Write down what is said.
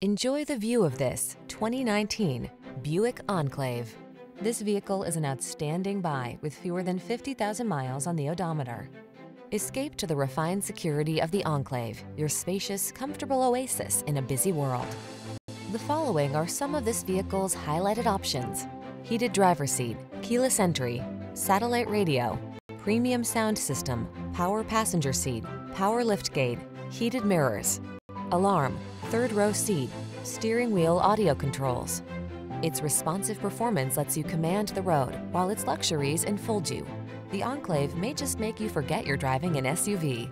Enjoy the view of this 2019 Buick Enclave. This vehicle is an outstanding buy with fewer than 50,000 miles on the odometer. Escape to the refined security of the Enclave, your spacious, comfortable oasis in a busy world. The following are some of this vehicle's highlighted options. Heated driver seat, keyless entry, satellite radio, premium sound system, power passenger seat, power liftgate, heated mirrors, alarm, third row seat, steering wheel audio controls. Its responsive performance lets you command the road, while its luxuries enfold you. The Enclave may just make you forget you're driving an SUV.